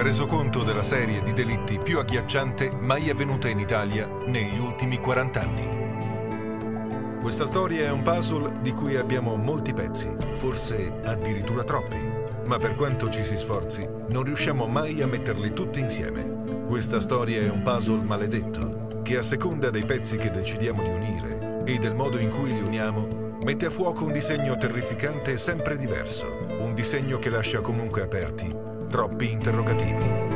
Il resoconto della serie di delitti più agghiacciante mai avvenuta in Italia negli ultimi 40 anni. Questa storia è un puzzle di cui abbiamo molti pezzi, forse addirittura troppi, ma per quanto ci si sforzi, non riusciamo mai a metterli tutti insieme. Questa storia è un puzzle maledetto, che a seconda dei pezzi che decidiamo di unire e del modo in cui li uniamo, mette a fuoco un disegno terrificante sempre diverso, un disegno che lascia comunque aperti troppi interrogativi.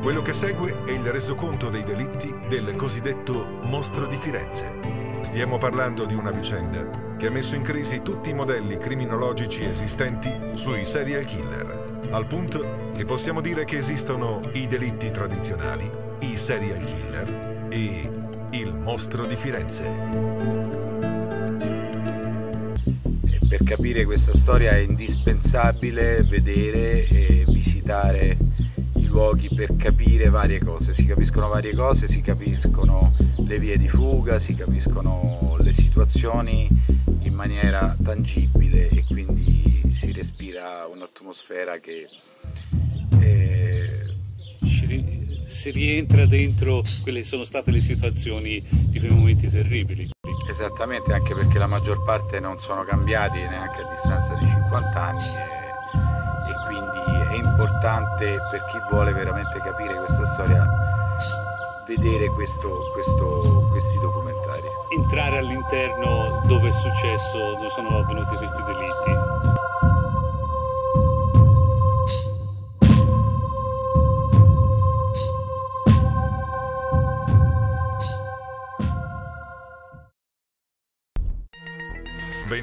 Quello che segue è il resoconto dei delitti del cosiddetto mostro di Firenze. Stiamo parlando di una vicenda che ha messo in crisi tutti i modelli criminologici esistenti sui serial killer, al punto che possiamo dire che esistono i delitti tradizionali, i serial killer e il mostro di Firenze. Per capire questa storia è indispensabile vedere e visitare i luoghi per capire varie cose. Si capiscono varie cose, si capiscono le vie di fuga, si capiscono le situazioni in maniera tangibile e quindi si respira un'atmosfera che... Eh, si rientra dentro quelle che sono state le situazioni di quei momenti terribili. Esattamente, anche perché la maggior parte non sono cambiati neanche a distanza di 50 anni e, e quindi è importante per chi vuole veramente capire questa storia vedere questo, questo, questi documentari. Entrare all'interno dove è successo, dove sono avvenuti questi delitti.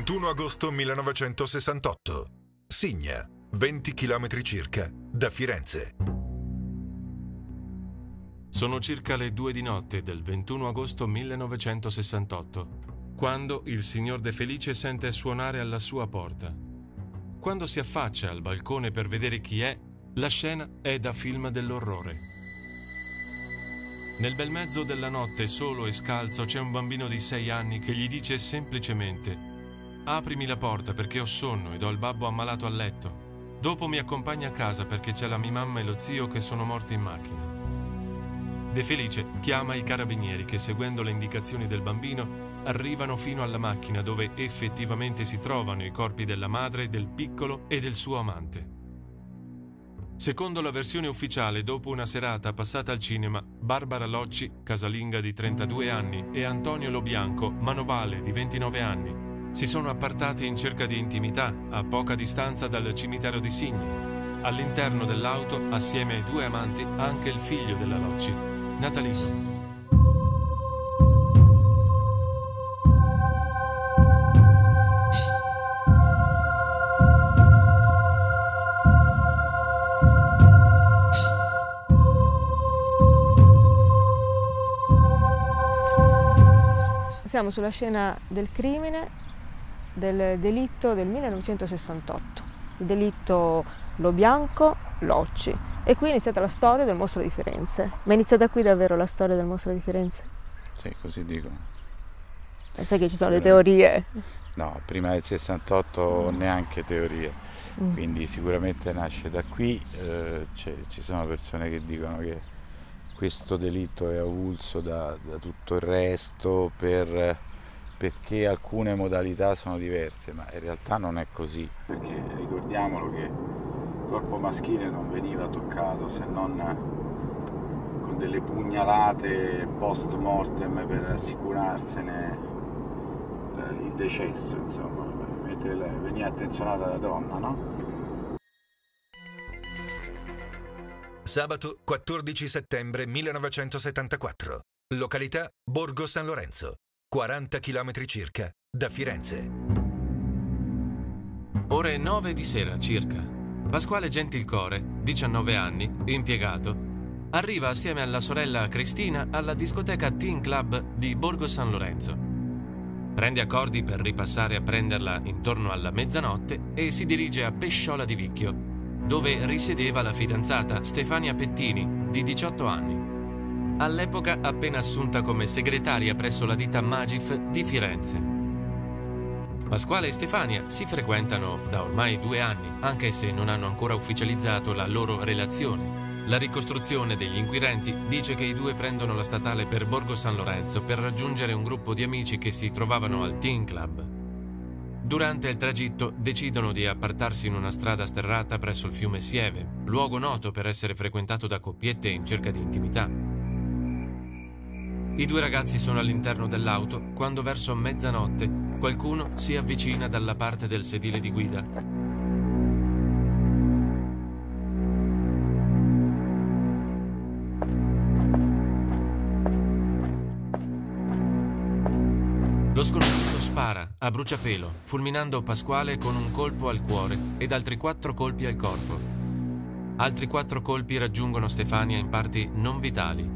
21 agosto 1968. Signa, 20 km circa, da Firenze. Sono circa le due di notte del 21 agosto 1968, quando il signor De Felice sente suonare alla sua porta. Quando si affaccia al balcone per vedere chi è, la scena è da film dell'orrore. Nel bel mezzo della notte, solo e scalzo, c'è un bambino di sei anni che gli dice semplicemente Aprimi la porta perché ho sonno ed ho il babbo ammalato a letto. Dopo mi accompagna a casa perché c'è la mia mamma e lo zio che sono morti in macchina. De Felice chiama i carabinieri che, seguendo le indicazioni del bambino, arrivano fino alla macchina dove effettivamente si trovano i corpi della madre, del piccolo e del suo amante. Secondo la versione ufficiale, dopo una serata passata al cinema, Barbara Locci, casalinga di 32 anni, e Antonio Lobianco, manovale di 29 anni, si sono appartati in cerca di intimità a poca distanza dal cimitero di Signi. All'interno dell'auto, assieme ai due amanti, anche il figlio della Locci, Natalino. Siamo sulla scena del crimine del delitto del 1968, il delitto Lo Bianco Locci. E qui è iniziata la storia del mostro di Firenze. Ma è iniziata qui davvero la storia del mostro di Firenze? Sì, così dico. E sai che ci sono le teorie? No, prima del 68 neanche teorie, mm. quindi sicuramente nasce da qui. Eh, ci sono persone che dicono che questo delitto è avulso da, da tutto il resto per perché alcune modalità sono diverse, ma in realtà non è così. Perché ricordiamolo che il corpo maschile non veniva toccato se non con delle pugnalate post mortem per assicurarsene eh, il decesso, insomma, mentre veniva attenzionata la donna, no? Sabato 14 settembre 1974, località Borgo San Lorenzo, 40 km circa da Firenze. Ore 9 di sera circa. Pasquale Gentilcore, 19 anni, impiegato, arriva assieme alla sorella Cristina alla discoteca Teen Club di Borgo San Lorenzo. Prende accordi per ripassare a prenderla intorno alla mezzanotte e si dirige a Pesciola di Vicchio, dove risiedeva la fidanzata Stefania Pettini, di 18 anni. All'epoca appena assunta come segretaria presso la ditta Magif di Firenze. Pasquale e Stefania si frequentano da ormai due anni, anche se non hanno ancora ufficializzato la loro relazione. La ricostruzione degli inquirenti dice che i due prendono la statale per Borgo San Lorenzo per raggiungere un gruppo di amici che si trovavano al Teen Club. Durante il tragitto decidono di appartarsi in una strada sterrata presso il fiume Sieve, luogo noto per essere frequentato da coppiette in cerca di intimità. I due ragazzi sono all'interno dell'auto quando verso mezzanotte qualcuno si avvicina dalla parte del sedile di guida Lo sconosciuto spara a bruciapelo, fulminando Pasquale con un colpo al cuore ed altri quattro colpi al corpo. Altri quattro colpi raggiungono Stefania in parti non vitali.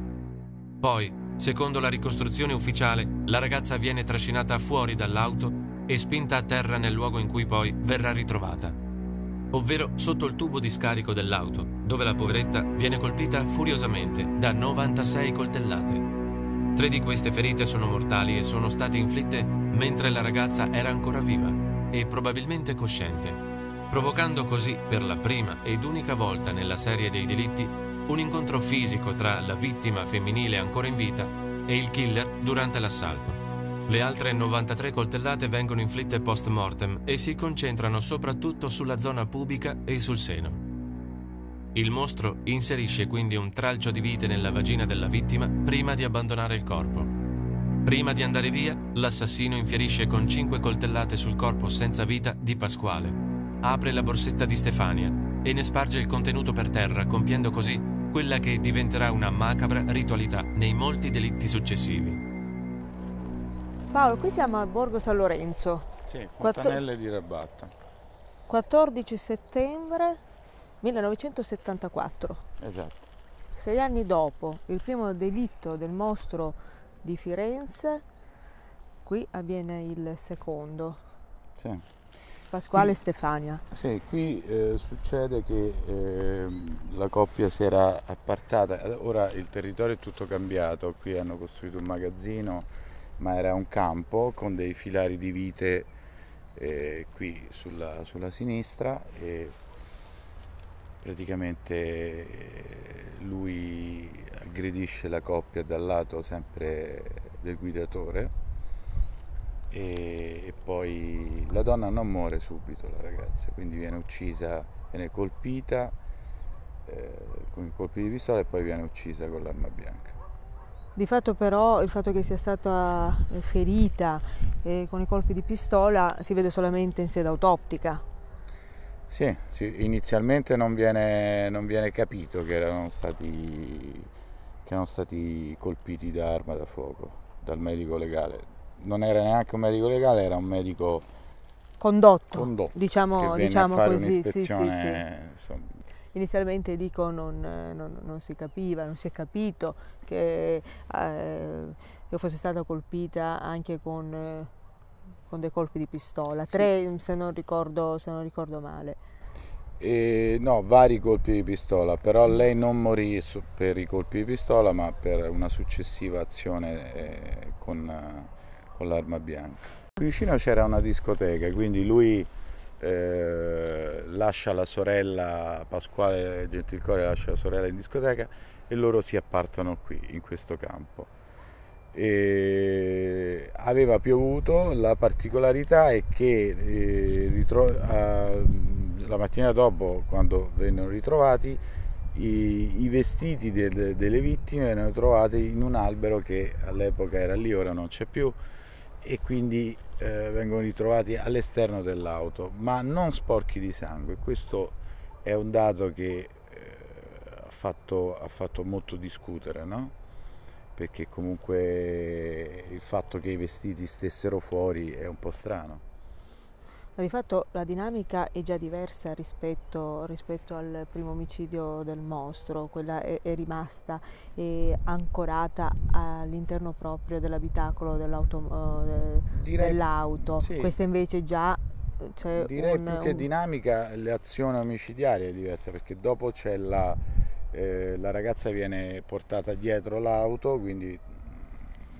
Poi, secondo la ricostruzione ufficiale, la ragazza viene trascinata fuori dall'auto e spinta a terra nel luogo in cui poi verrà ritrovata, ovvero sotto il tubo di scarico dell'auto, dove la poveretta viene colpita furiosamente da 96 coltellate. Tre di queste ferite sono mortali e sono state inflitte mentre la ragazza era ancora viva e probabilmente cosciente, provocando così per la prima ed unica volta nella serie dei delitti un incontro fisico tra la vittima femminile ancora in vita e il killer durante l'assalto. Le altre 93 coltellate vengono inflitte post mortem e si concentrano soprattutto sulla zona pubica e sul seno. Il mostro inserisce quindi un tralcio di vite nella vagina della vittima prima di abbandonare il corpo. Prima di andare via, l'assassino infierisce con cinque coltellate sul corpo senza vita di Pasquale. Apre la borsetta di Stefania e ne sparge il contenuto per terra, compiendo così quella che diventerà una macabra ritualità nei molti delitti successivi. Paolo, qui siamo a Borgo San Lorenzo. Sì, Fontanelle Quattro... di Rabatta. 14 settembre 1974. Esatto. Sei anni dopo il primo delitto del mostro di Firenze, qui avviene il secondo. Sì. Pasquale qui, Stefania. Sì, qui eh, succede che eh, la coppia si era appartata, ora il territorio è tutto cambiato, qui hanno costruito un magazzino, ma era un campo con dei filari di vite eh, qui sulla, sulla sinistra e praticamente eh, lui aggredisce la coppia dal lato sempre del guidatore e, e, poi la donna non muore subito, la ragazza, quindi viene uccisa, viene colpita eh, con i colpi di pistola e poi viene uccisa con l'arma bianca. Di fatto però il fatto che sia stata ferita eh, con i colpi di pistola si vede solamente in sede autoptica. Sì, sì inizialmente non viene, non viene, capito che erano, stati, che erano stati colpiti da arma da fuoco dal medico legale. Non era neanche un medico legale, era un medico condotto, condotto diciamo, diciamo così. Sì, sì, sì. Inizialmente dico non, non, non, si capiva, non si è capito che, eh, che fosse stata colpita anche con eh, con dei colpi di pistola, tre se, non ricordo, se non ricordo male. Eh, no, vari colpi di pistola, però lei non morì per i colpi di pistola, ma per una successiva azione eh, con, con l'arma bianca. Qui vicino c'era una discoteca, quindi lui eh, lascia la sorella, Pasquale Gentilcore lascia la sorella in discoteca e loro si appartano qui, in questo campo. E aveva piovuto, la particolarità è che eh, a, la mattina dopo, quando vennero ritrovati, i, i vestiti del, delle vittime vennero trovati in un albero che all'epoca era lì, ora non c'è più, e quindi eh, vengono ritrovati all'esterno dell'auto, ma non sporchi di sangue. Questo è un dato che eh, ha, fatto, ha fatto molto discutere, no? perché comunque il fatto che i vestiti stessero fuori è un po' strano. Ma di fatto la dinamica è già diversa rispetto, rispetto al primo omicidio del mostro, quella è, è rimasta è ancorata all'interno proprio dell'abitacolo dell'auto. Direi, dell'auto. Sì. Questa invece già c'è Direi un, più che un... dinamica l'azione omicidiaria è diversa perché dopo c'è la eh, la ragazza viene portata dietro l'auto, quindi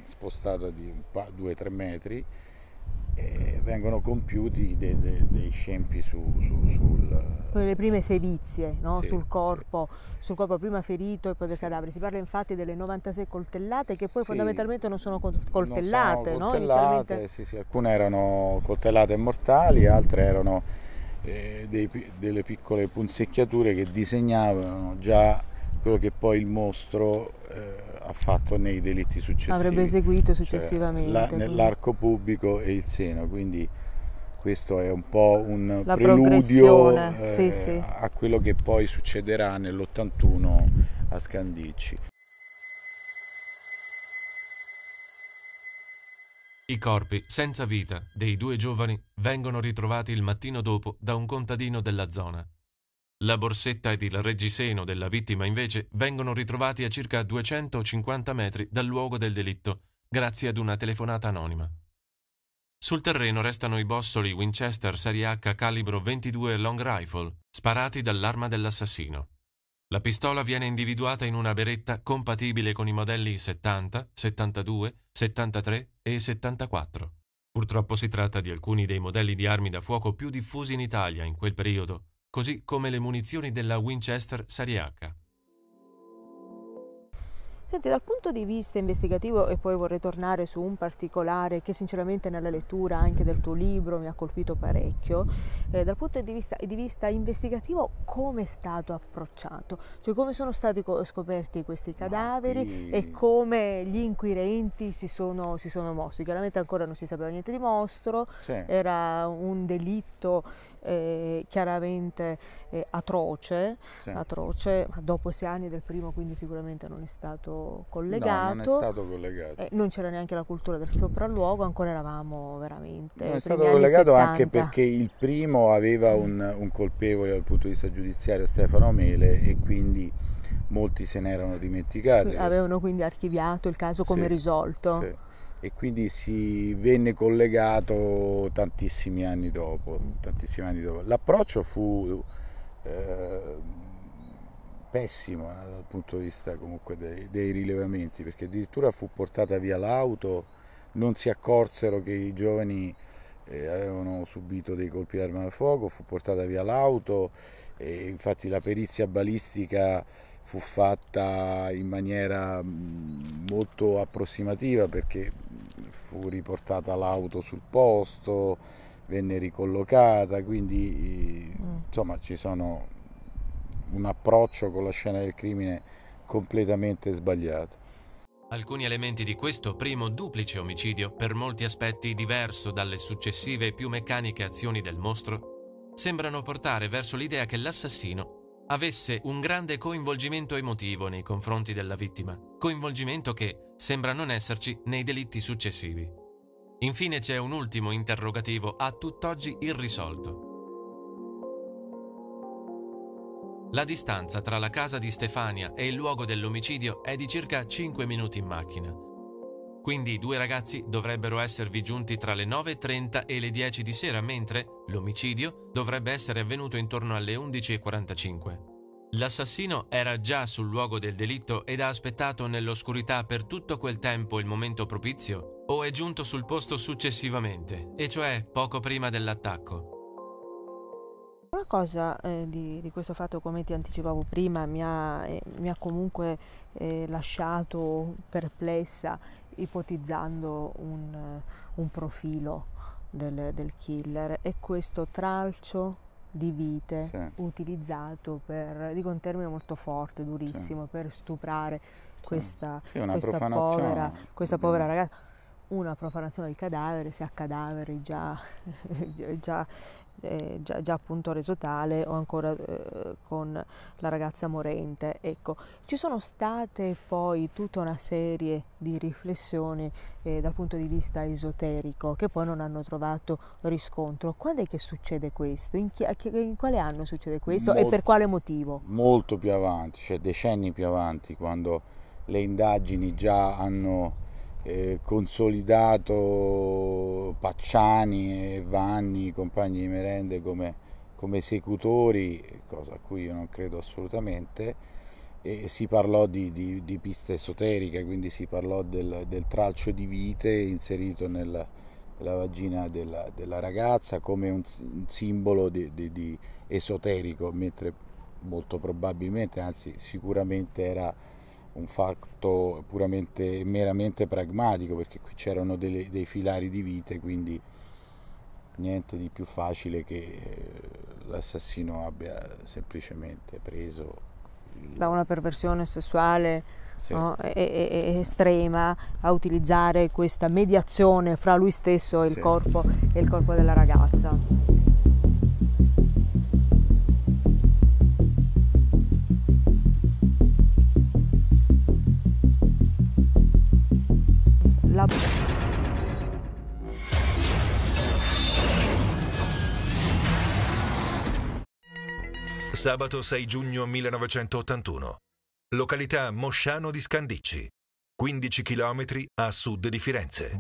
spostata di 2-3 metri e vengono compiuti dei, dei, dei scempi su, su, sul... Le prime sevizie no? sì, sul, corpo, sì. sul corpo, prima ferito e poi del sì. cadavere. Si parla infatti delle 96 coltellate che poi fondamentalmente non sono coltellate. Non sono coltellate no? sì, alcune erano coltellate mortali, altre erano eh, dei, delle piccole punzecchiature che disegnavano già quello che poi il mostro eh, ha fatto nei delitti successivi. Avrebbe eseguito cioè, successivamente. Cioè, nell'arco pubblico e il seno, quindi questo è un po' un La preludio eh, sì, sì. a quello che poi succederà nell'81 a Scandicci. I corpi senza vita dei due giovani vengono ritrovati il mattino dopo da un contadino della zona. La borsetta ed il reggiseno della vittima invece vengono ritrovati a circa 250 metri dal luogo del delitto, grazie ad una telefonata anonima. Sul terreno restano i bossoli Winchester Serie H calibro 22 long rifle, sparati dall'arma dell'assassino. La pistola viene individuata in una beretta compatibile con i modelli 70, 72, 73 e 74. Purtroppo si tratta di alcuni dei modelli di armi da fuoco più diffusi in Italia in quel periodo così come le munizioni della Winchester H. Senti, dal punto di vista investigativo, e poi vorrei tornare su un particolare che sinceramente nella lettura anche del tuo libro mi ha colpito parecchio, eh, dal punto di vista, di vista, investigativo come è stato approcciato? Cioè come sono stati scoperti questi cadaveri e come gli inquirenti si sono, si sono, mossi? Chiaramente ancora non si sapeva niente di mostro, sì. era un delitto eh, chiaramente eh, atroce, sì. atroce, ma dopo sei anni del primo quindi sicuramente non è stato collegato. No, non è stato collegato. Eh, non c'era neanche la cultura del sopralluogo, ancora eravamo veramente... Non è stato collegato anche perché il primo aveva un, un colpevole dal punto di vista giudiziario, Stefano Mele, e quindi molti se ne erano dimenticati. Avevano quindi archiviato il caso come sì, risolto. Sì e quindi si venne collegato tantissimi anni dopo. Tantissimi anni dopo. L'approccio fu eh, pessimo eh, dal punto di vista comunque dei, dei, rilevamenti, perché addirittura fu portata via l'auto, non si accorsero che i giovani eh, avevano subito dei colpi d'arma da fuoco, fu portata via l'auto e infatti la perizia balistica fu fatta in maniera molto approssimativa perché fu riportata l'auto sul posto, venne ricollocata, quindi mm. insomma ci sono un approccio con la scena del crimine completamente sbagliato. Alcuni elementi di questo primo duplice omicidio, per molti aspetti diverso dalle successive più meccaniche azioni del mostro, sembrano portare verso l'idea che l'assassino avesse un grande coinvolgimento emotivo nei confronti della vittima, coinvolgimento che sembra non esserci nei delitti successivi. Infine c'è un ultimo interrogativo a tutt'oggi irrisolto. La distanza tra la casa di Stefania e il luogo dell'omicidio è di circa 5 minuti in macchina. Quindi i due ragazzi dovrebbero esservi giunti tra le 9.30 e le 10 di sera, mentre l'omicidio dovrebbe essere avvenuto intorno alle 11.45. L'assassino era già sul luogo del delitto ed ha aspettato nell'oscurità per tutto quel tempo il momento propizio? O è giunto sul posto successivamente, e cioè poco prima dell'attacco? Una cosa eh, di, di, questo fatto, come ti anticipavo prima, mi ha, eh, mi ha comunque eh, lasciato perplessa ipotizzando un, un profilo del, del, killer e questo tralcio di vite sì. utilizzato per, dico un termine molto forte, durissimo, sì. per stuprare questa, sì, questa, povera, questa povera ragazza una profanazione del cadavere, se a cadavere già, già, eh, già, già, appunto reso tale o ancora eh, con la ragazza morente. Ecco, ci sono state poi tutta una serie di riflessioni eh, dal punto di vista esoterico che poi non hanno trovato riscontro. Quando è che succede questo? In, chi, in quale anno succede questo molto, e per quale motivo? Molto più avanti, cioè decenni più avanti, quando le indagini già hanno eh, consolidato Pacciani e Vanni, compagni di merende come, come, esecutori, cosa a cui io non credo assolutamente, e si parlò di, di, di pista esoterica, quindi si parlò del, del tralcio di vite inserito nella, nella vagina della, della, ragazza come un, un simbolo di, di, esoterico, mentre molto probabilmente, anzi sicuramente era un fatto puramente meramente pragmatico perché qui c'erano delle, dei filari di vite quindi niente di più facile che eh, l'assassino abbia semplicemente preso da una perversione sessuale sì. no, e, e, estrema a utilizzare questa mediazione fra lui stesso e il, sì. corpo, e il corpo della ragazza. Sabato 6 giugno 1981. Località Mosciano di Scandicci, 15 km a sud di Firenze.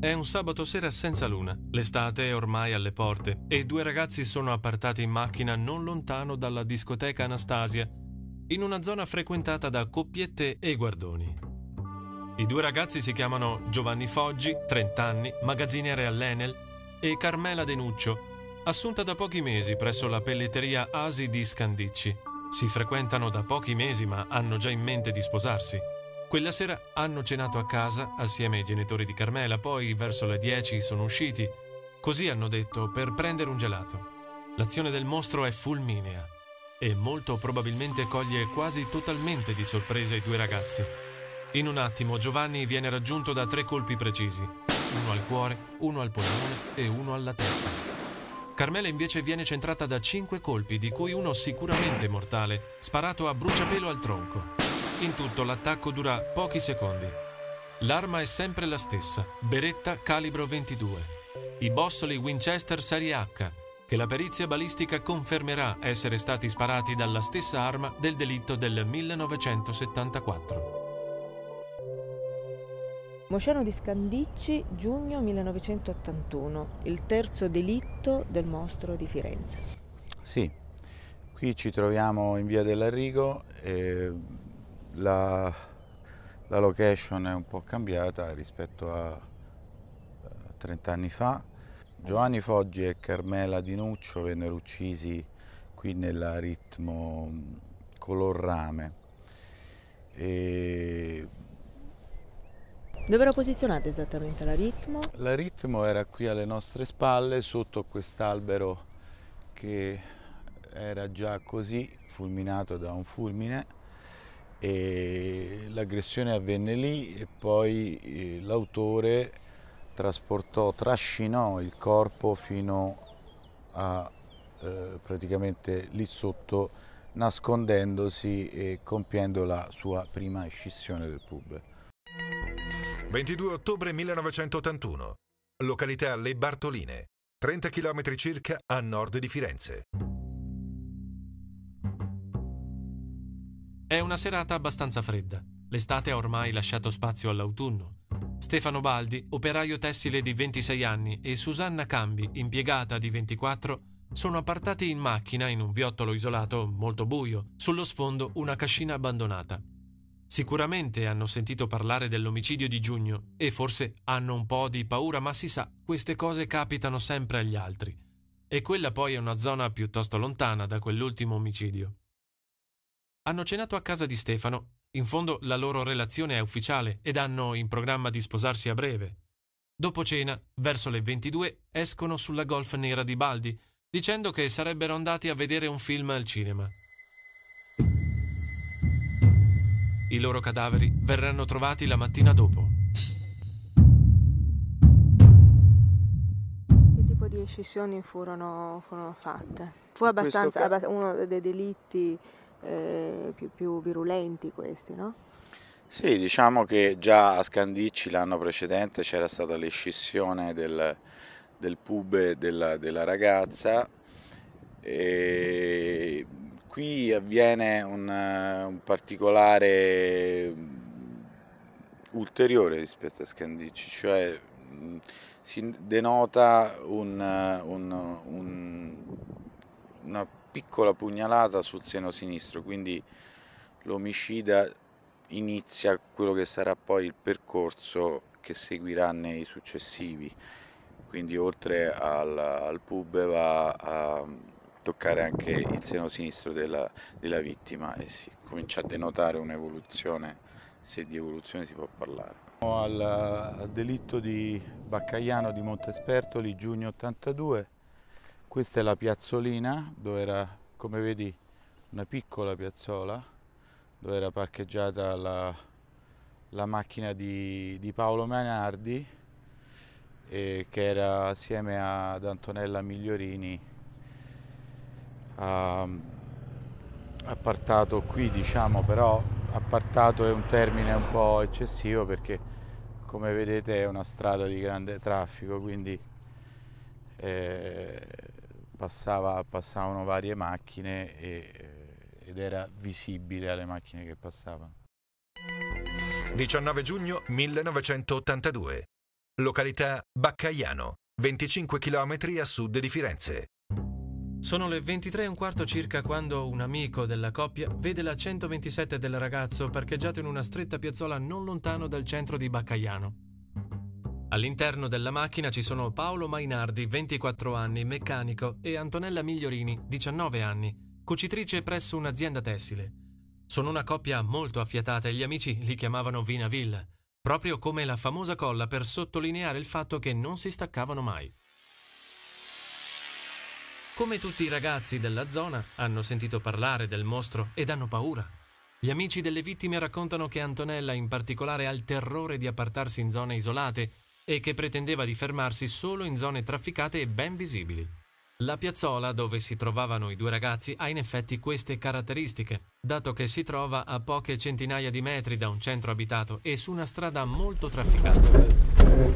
È un sabato sera senza luna, l'estate è ormai alle porte e due ragazzi sono appartati in macchina non lontano dalla discoteca Anastasia, in una zona frequentata da coppiette e guardoni. I due ragazzi si chiamano Giovanni Foggi, 30 anni, magazziniere all'Enel, e Carmela Denuccio, assunta da pochi mesi presso la pelletteria Asi di Scandicci. Si frequentano da pochi mesi ma hanno già in mente di sposarsi. Quella sera hanno cenato a casa assieme ai genitori di Carmela, poi verso le 10 sono usciti, così hanno detto, per prendere un gelato. L'azione del mostro è fulminea e molto probabilmente coglie quasi totalmente di sorpresa i due ragazzi. In un attimo Giovanni viene raggiunto da tre colpi precisi, uno al cuore, uno al polmone e uno alla testa. Carmela invece viene centrata da cinque colpi, di cui uno sicuramente mortale, sparato a bruciapelo al tronco. In tutto l'attacco dura pochi secondi. L'arma è sempre la stessa, beretta calibro 22. I bossoli Winchester Serie H, che la perizia balistica confermerà essere stati sparati dalla stessa arma del delitto del 1974. Mosciano di Scandicci, giugno 1981, il terzo delitto del mostro di Firenze. Sì, qui ci troviamo in via dell'Arrigo la, la location è un po' cambiata rispetto a 30 anni fa. Giovanni Foggi e Carmela Dinuccio vennero uccisi qui nella ritmo color rame. E dove era posizionata esattamente la ritmo? La ritmo era qui alle nostre spalle, sotto quest'albero che era già così, fulminato da un fulmine e l'aggressione avvenne lì e poi eh, l'autore trasportò, trascinò il corpo fino a eh, praticamente lì sotto nascondendosi e compiendo la sua prima scissione del pub. 22 ottobre 1981. Località Le Bartoline, 30 km circa a nord di Firenze. È una serata abbastanza fredda. L'estate ha ormai lasciato spazio all'autunno. Stefano Baldi, operaio tessile di 26 anni, e Susanna Cambi, impiegata di 24, sono appartati in macchina in un viottolo isolato molto buio, sullo sfondo una cascina abbandonata. Sicuramente hanno sentito parlare dell'omicidio di giugno e forse hanno un po' di paura, ma si sa, queste cose capitano sempre agli altri. E quella poi è una zona piuttosto lontana da quell'ultimo omicidio. Hanno cenato a casa di Stefano, in fondo la loro relazione è ufficiale ed hanno in programma di sposarsi a breve. Dopo cena, verso le 22, escono sulla golf nera di Baldi, dicendo che sarebbero andati a vedere un film al cinema. I loro cadaveri verranno trovati la mattina dopo. Che tipo di escissioni furono, furono fatte? Fu abbastanza, ca- uno dei delitti eh, più, più virulenti questi, no? Sì, diciamo che già a Scandicci l'anno precedente c'era stata l'escissione del, del pub della, della ragazza e qui avviene un, un particolare ulteriore rispetto a Scandicci, cioè si denota un, un, una piccola pugnalata sul seno sinistro, quindi l'omicida inizia quello che sarà poi il percorso che seguirà nei successivi, quindi oltre al, al pub va a toccare anche il seno sinistro della, della vittima e si comincia a denotare un'evoluzione, se di evoluzione si può parlare. Al, delitto di Baccaiano di Montespertoli, giugno 82, questa è la piazzolina dove era, come vedi, una piccola piazzola dove era parcheggiata la, la macchina di, di Paolo Mainardi che era assieme ad Antonella Migliorini appartato qui diciamo però appartato è un termine un po' eccessivo perché come vedete è una strada di grande traffico quindi eh, passava, passavano varie macchine e, ed era visibile alle macchine che passavano. 19 giugno 1982 località Baccaiano 25 km a sud di Firenze sono le 23 e un quarto circa quando un amico della coppia vede la 127 del ragazzo parcheggiato in una stretta piazzola non lontano dal centro di Baccaiano. All'interno della macchina ci sono Paolo Mainardi, 24 anni, meccanico, e Antonella Migliorini, 19 anni, cucitrice presso un'azienda tessile. Sono una coppia molto affiatata e gli amici li chiamavano Vinaville, proprio come la famosa colla per sottolineare il fatto che non si staccavano mai. Come tutti i ragazzi della zona, hanno sentito parlare del mostro ed hanno paura. Gli amici delle vittime raccontano che Antonella in particolare ha il terrore di appartarsi in zone isolate e che pretendeva di fermarsi solo in zone trafficate e ben visibili. La piazzola dove si trovavano i due ragazzi ha in effetti queste caratteristiche, dato che si trova a poche centinaia di metri da un centro abitato e su una strada molto trafficata.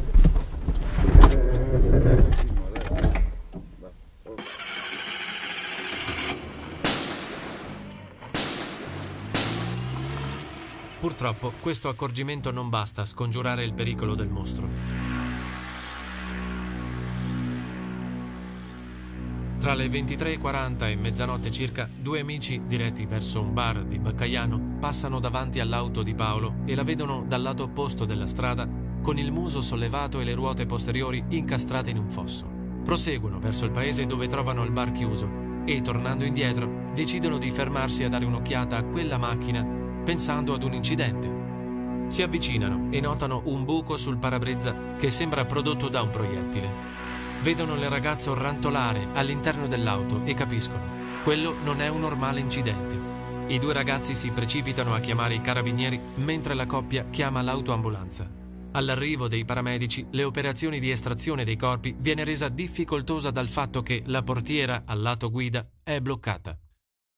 Purtroppo questo accorgimento non basta a scongiurare il pericolo del mostro. Tra le 23.40 e mezzanotte circa, due amici diretti verso un bar di Baccaiano passano davanti all'auto di Paolo e la vedono dal lato opposto della strada con il muso sollevato e le ruote posteriori incastrate in un fosso. Proseguono verso il paese dove trovano il bar chiuso e, tornando indietro, decidono di fermarsi a dare un'occhiata a quella macchina pensando ad un incidente. Si avvicinano e notano un buco sul parabrezza che sembra prodotto da un proiettile. Vedono le ragazze rantolare all'interno dell'auto e capiscono. Quello non è un normale incidente. I due ragazzi si precipitano a chiamare i carabinieri mentre la coppia chiama l'autoambulanza. All'arrivo dei paramedici, le operazioni di estrazione dei corpi viene resa difficoltosa dal fatto che la portiera al lato guida è bloccata.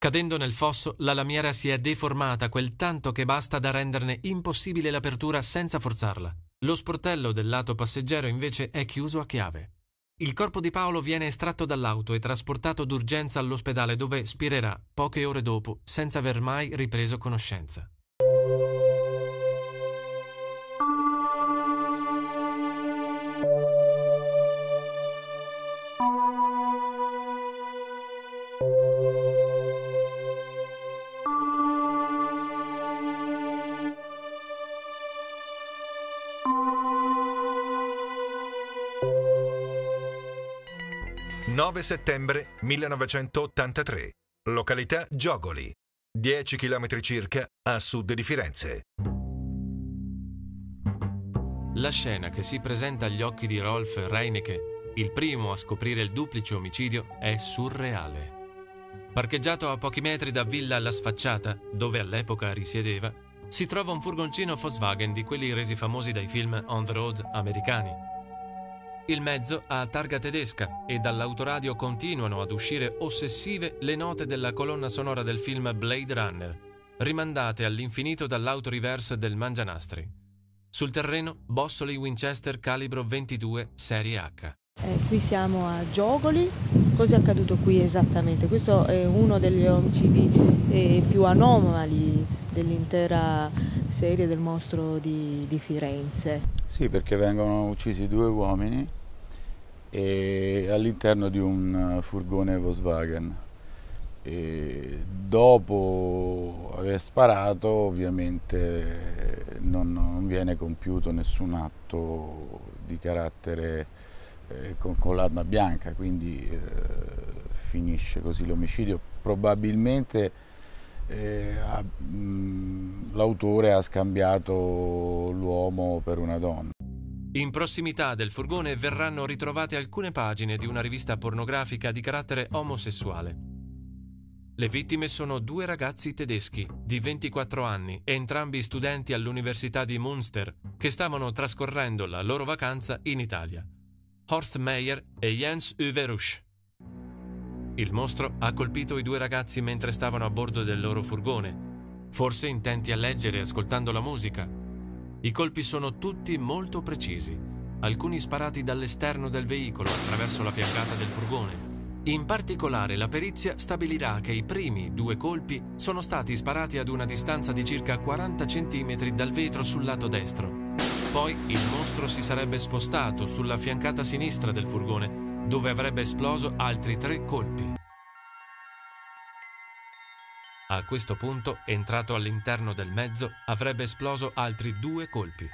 Cadendo nel fosso, la lamiera si è deformata quel tanto che basta da renderne impossibile l'apertura senza forzarla. Lo sportello del lato passeggero invece è chiuso a chiave. Il corpo di Paolo viene estratto dall'auto e trasportato d'urgenza all'ospedale dove spirerà poche ore dopo senza aver mai ripreso conoscenza. 9 settembre 1983. Località Giogoli, 10 km circa a sud di Firenze. La scena che si presenta agli occhi di Rolf Reinecke, il primo a scoprire il duplice omicidio, è surreale. Parcheggiato a pochi metri da Villa La Sfacciata, dove all'epoca risiedeva, si trova un furgoncino Volkswagen di quelli resi famosi dai film on the road americani il mezzo ha targa tedesca e dall'autoradio continuano ad uscire ossessive le note della colonna sonora del film Blade Runner, rimandate all'infinito dall'autoriverse del Mangianastri. Sul terreno bossoli Winchester calibro 22 serie H. Eh, qui siamo a Giogoli, cosa è accaduto qui esattamente? Questo è uno degli omicidi eh, più anomali dell'intera serie del mostro di, di, Firenze. Sì, perché vengono uccisi due uomini all'interno di un furgone Volkswagen. e dopo aver sparato ovviamente non, non viene compiuto nessun atto di carattere eh, con, con l'arma bianca, quindi eh, finisce così l'omicidio. Probabilmente eh, l'autore ha scambiato l'uomo per una donna. In prossimità del furgone verranno ritrovate alcune pagine di una rivista pornografica di carattere omosessuale. Le vittime sono due ragazzi tedeschi di 24 anni, entrambi studenti all'Università di Münster, che stavano trascorrendo la loro vacanza in Italia. Horst Meyer e Jens Uwe Rusch. Il mostro ha colpito i due ragazzi mentre stavano a bordo del loro furgone, forse intenti a leggere ascoltando la musica. I colpi sono tutti molto precisi, alcuni sparati dall'esterno del veicolo attraverso la fiancata del furgone in particolare la perizia stabilirà che i primi due colpi sono stati sparati ad una distanza di circa 40 cm dal vetro sul lato destro. Poi il mostro si sarebbe spostato sulla fiancata sinistra del furgone, dove avrebbe esploso altri tre colpi. A questo punto, entrato all'interno del mezzo, avrebbe esploso altri due colpi.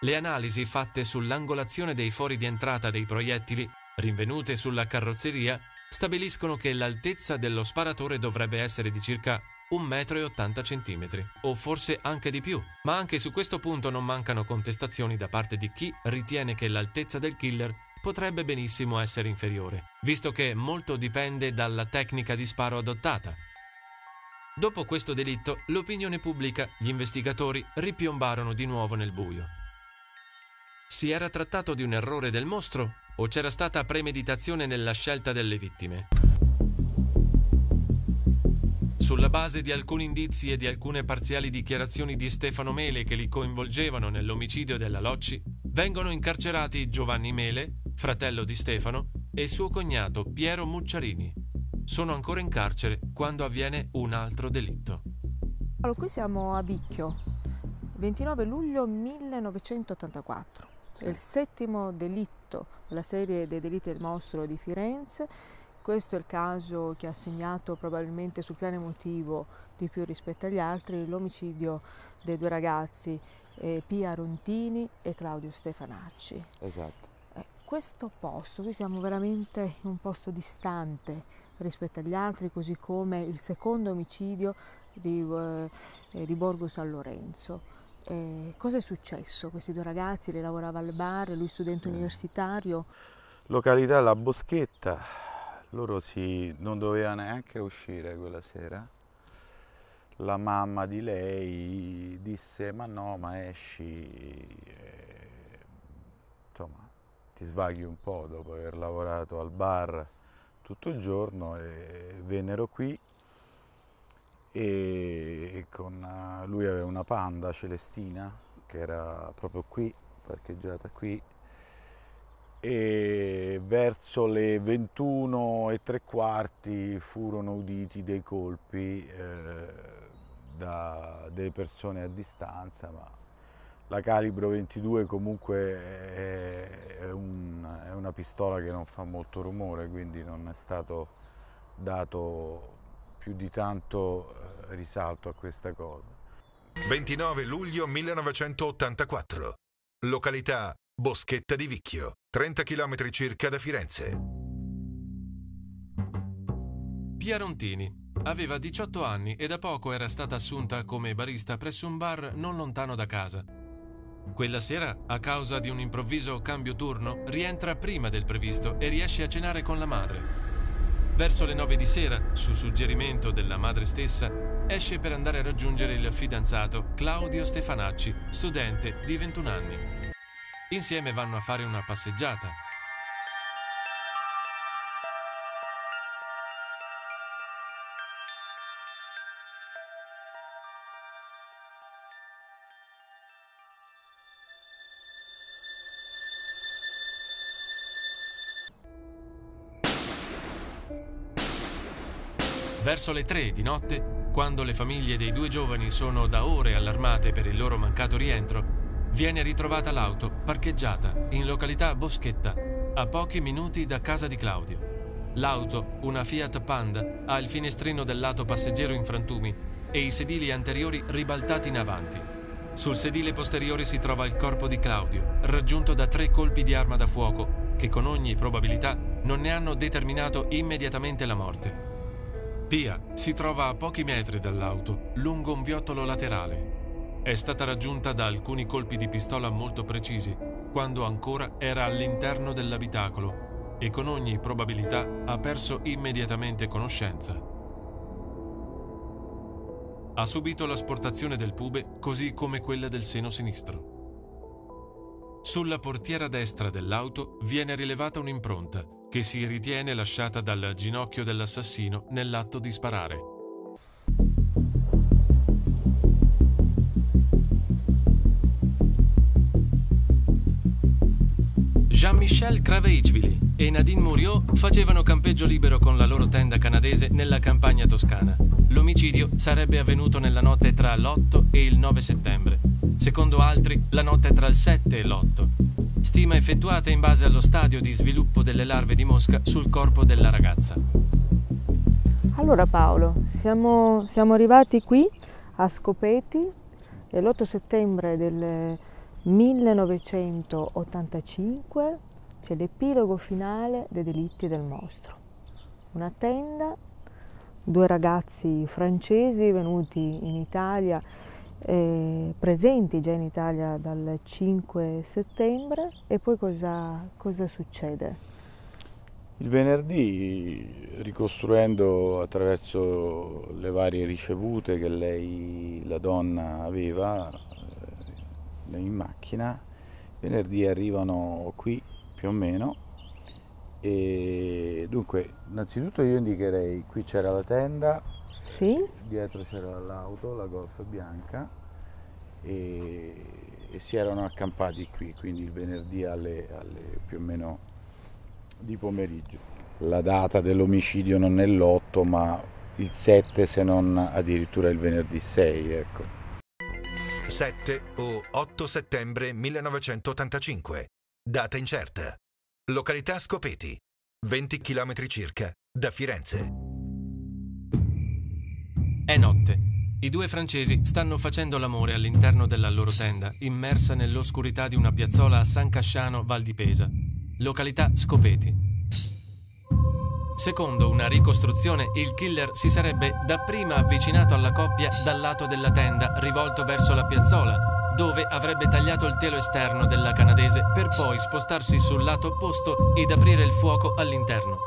Le analisi fatte sull'angolazione dei fori di entrata dei proiettili rinvenute sulla carrozzeria, stabiliscono che l'altezza dello sparatore dovrebbe essere di circa 1,80 m, o forse anche di più, ma anche su questo punto non mancano contestazioni da parte di chi ritiene che l'altezza del killer potrebbe benissimo essere inferiore, visto che molto dipende dalla tecnica di sparo adottata. Dopo questo delitto, l'opinione pubblica, gli investigatori ripiombarono di nuovo nel buio. Si era trattato di un errore del mostro o c'era stata premeditazione nella scelta delle vittime? Sulla base di alcuni indizi e di alcune parziali dichiarazioni di Stefano Mele che li coinvolgevano nell'omicidio della Locci, vengono incarcerati Giovanni Mele, fratello di Stefano, e suo cognato Piero Mucciarini. Sono ancora in carcere quando avviene un altro delitto. Allora, qui siamo a Vicchio, 29 luglio 1984. È il settimo delitto della serie dei delitti del mostro di Firenze. Questo è il caso che ha segnato probabilmente sul piano emotivo di più rispetto agli altri l'omicidio dei due ragazzi eh, Pia Rontini e Claudio Stefanacci. Esatto. Questo posto, qui siamo veramente in un posto distante rispetto agli altri, così come il secondo omicidio di, eh, di Borgo San Lorenzo. Eh, cosa è successo? Questi due ragazzi, lei lavorava al bar, lui studente universitario. Località La Boschetta, loro si, non dovevano neanche uscire quella sera. La mamma di lei disse ma no, ma esci, eh, ti svaghi un po' dopo aver lavorato al bar tutto il giorno e vennero qui e con eh, lui aveva una Panda Celestina che era proprio qui, parcheggiata qui e verso le 21 e tre quarti furono uditi dei colpi eh, da delle persone a distanza ma la calibro 22 comunque è, è, un, è una pistola che non fa molto rumore quindi non è stato dato più di tanto eh, risalto a questa cosa. 29 luglio 1984. Località Boschetta di Vicchio, 30 km circa da Firenze. Pia Rontini aveva 18 anni e da poco era stata assunta come barista presso un bar non lontano da casa. Quella sera, a causa di un improvviso cambio turno, rientra prima del previsto e riesce a cenare con la madre. Verso le nove di sera, su suggerimento della madre stessa, esce per andare a raggiungere il fidanzato Claudio Stefanacci, studente di 21 anni. Insieme vanno a fare una passeggiata Verso le tre di notte, quando le famiglie dei due giovani sono da ore allarmate per il loro mancato rientro, viene ritrovata l'auto parcheggiata in località Boschetta, a pochi minuti da casa di Claudio. L'auto, una Fiat Panda, ha il finestrino del lato passeggero in frantumi e i sedili anteriori ribaltati in avanti. Sul sedile posteriore si trova il corpo di Claudio, raggiunto da tre colpi di arma da fuoco, che con ogni probabilità non ne hanno determinato immediatamente la morte. Pia si trova a pochi metri dall'auto, lungo un viottolo laterale. È stata raggiunta da alcuni colpi di pistola molto precisi, quando ancora era all'interno dell'abitacolo e con ogni probabilità ha perso immediatamente conoscenza. Ha subito l'asportazione del pube così come quella del seno sinistro. Sulla portiera destra dell'auto viene rilevata un'impronta che si ritiene lasciata dal ginocchio dell'assassino nell'atto di sparare. Jean-Michel Craveichvili e Nadine Muriot facevano campeggio libero con la loro tenda canadese nella campagna toscana. L'omicidio sarebbe avvenuto nella notte tra l'8 e il 9 settembre. Secondo altri, la notte tra il 7 e l'8 stima effettuata in base allo stadio di sviluppo delle larve di mosca sul corpo della ragazza. Allora Paolo, siamo, siamo arrivati qui a Scopeti l'8 settembre del 1985 c'è l'epilogo finale dei delitti del mostro. Una tenda, due ragazzi francesi venuti in Italia eh, presenti già in Italia dal 5 settembre e poi cosa, cosa succede? Il venerdì, ricostruendo attraverso le varie ricevute che lei, la donna, aveva eh, in macchina, venerdì arrivano qui più o meno e dunque innanzitutto io indicherei qui c'era la tenda sì? Dietro c'era l'auto, la Golf bianca e, e, si erano accampati qui, quindi il venerdì alle, alle più o meno di pomeriggio. La data dell'omicidio non è l'8 ma il 7 se non addirittura il venerdì 6, ecco. 7 o 8 settembre 1985. Data incerta. Località Scopeti. 20 km circa da Firenze. È notte. I due francesi stanno facendo l'amore all'interno della loro tenda, immersa nell'oscurità di una piazzola a San Casciano, Val di Pesa, località Scopeti. Secondo una ricostruzione, il killer si sarebbe dapprima avvicinato alla coppia dal lato della tenda, rivolto verso la piazzola, dove avrebbe tagliato il telo esterno della canadese per poi spostarsi sul lato opposto ed aprire il fuoco all'interno.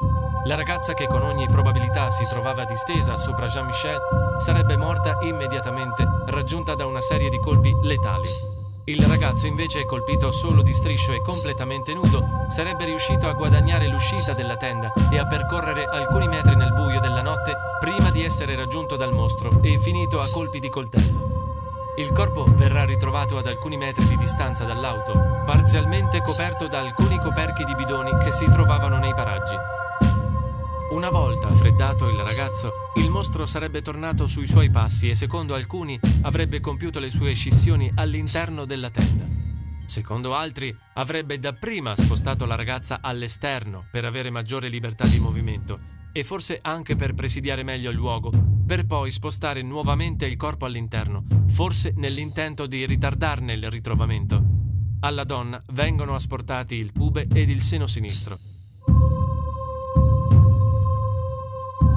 La ragazza che con ogni probabilità si trovava distesa sopra Jean-Michel sarebbe morta immediatamente, raggiunta da una serie di colpi letali. Il ragazzo invece, colpito solo di striscio e completamente nudo, sarebbe riuscito a guadagnare l'uscita della tenda e a percorrere alcuni metri nel buio della notte prima di essere raggiunto dal mostro e finito a colpi di coltello. Il corpo verrà ritrovato ad alcuni metri di distanza dall'auto, parzialmente coperto da alcuni coperchi di bidoni che si trovavano nei paraggi. Una volta freddato il ragazzo, il mostro sarebbe tornato sui suoi passi e secondo alcuni avrebbe compiuto le sue scissioni all'interno della tenda. Secondo altri avrebbe dapprima spostato la ragazza all'esterno per avere maggiore libertà di movimento e forse anche per presidiare meglio il luogo, per poi spostare nuovamente il corpo all'interno, forse nell'intento di ritardarne il ritrovamento. Alla donna vengono asportati il pube ed il seno sinistro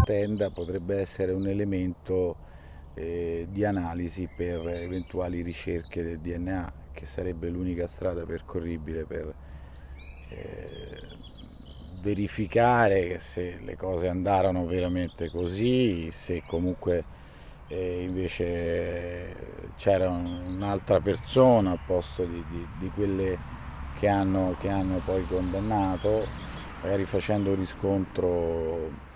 tenda potrebbe essere un elemento eh, di analisi per eventuali ricerche del DNA, che sarebbe l'unica strada percorribile per eh, verificare se le cose andarono veramente così, se comunque eh, invece c'era un'altra persona al posto di, di, di quelle che hanno, che hanno poi condannato, magari facendo un riscontro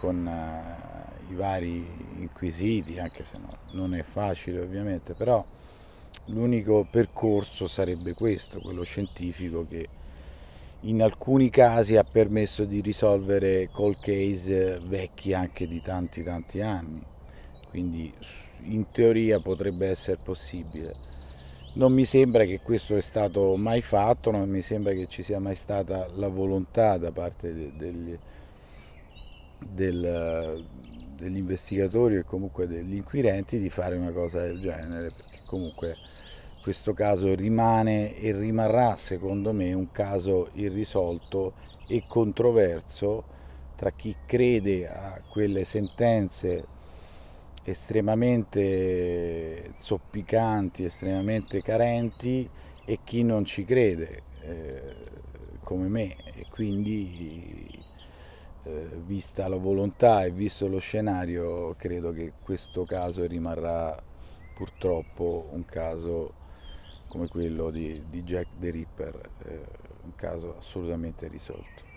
con uh, i vari inquisiti, anche se no, non è facile ovviamente, però l'unico percorso sarebbe questo, quello scientifico che in alcuni casi ha permesso di risolvere cold case vecchi anche di tanti tanti anni, quindi in teoria potrebbe essere possibile. Non mi sembra che questo è stato mai fatto, non mi sembra che ci sia mai stata la volontà da parte de- degli, del, degli investigatori e comunque degli inquirenti di fare una cosa del genere, perché comunque questo caso rimane e rimarrà secondo me un caso irrisolto e controverso tra chi crede a quelle sentenze estremamente zoppicanti, estremamente carenti e chi non ci crede eh, come me. E quindi eh, vista la volontà e visto lo scenario credo che questo caso rimarrà purtroppo un caso come quello di, di Jack the Ripper, eh, un caso assolutamente risolto.